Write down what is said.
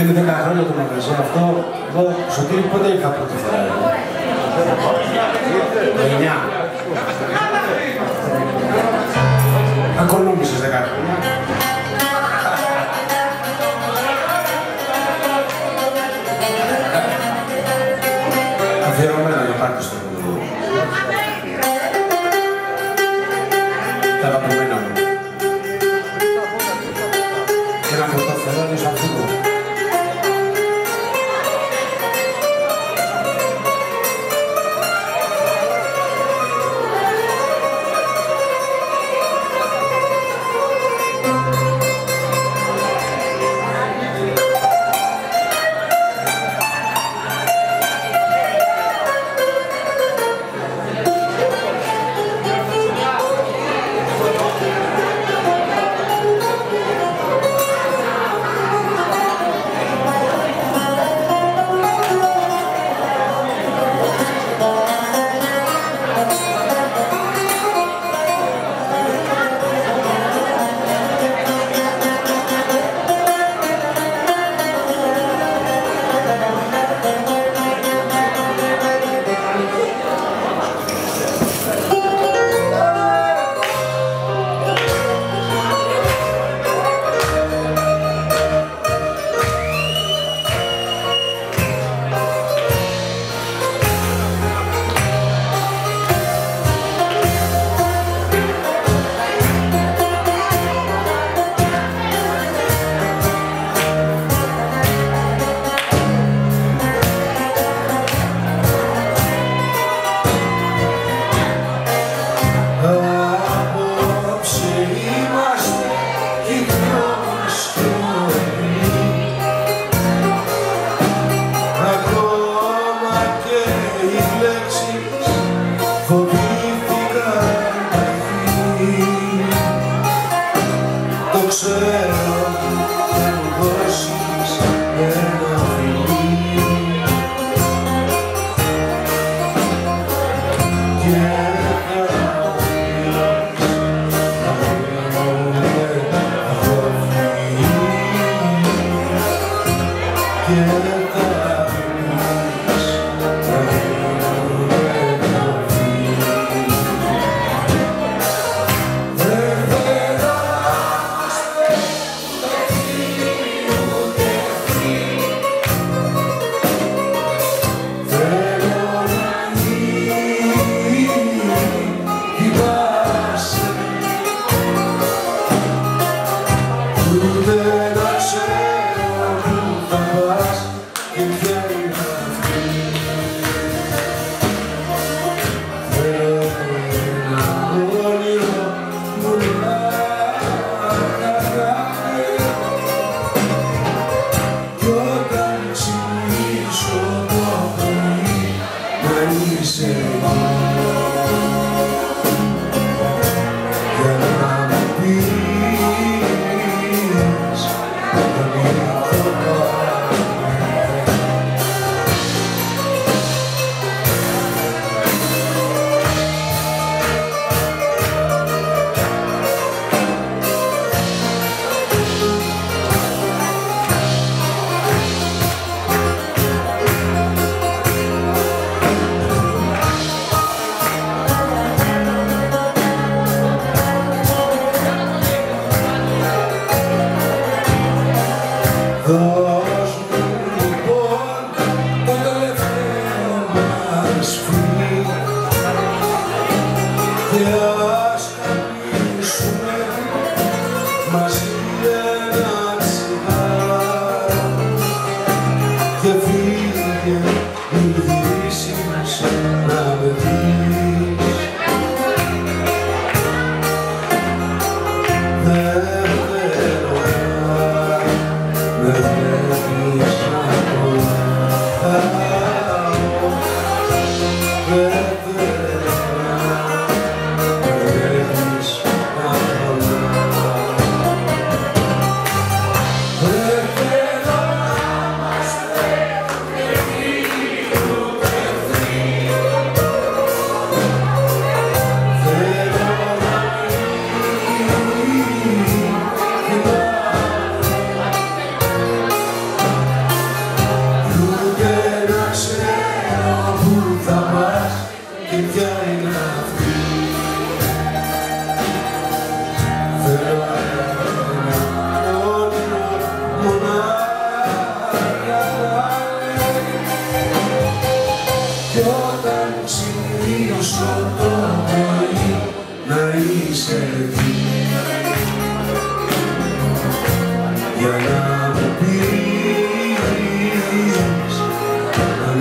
Ήδη 10 χρόνια το μαγαζί αυτό, εγώ σωτήρι πότε είχα πρώτη φορά. Το 9. 10 χρόνια. Αφιερωμένα για πάρκο 能不能就唱副 Oh, Yeah. Κι όταν ξυπνήσω το πρωί να είσαι εκεί. Για να μου πεις αν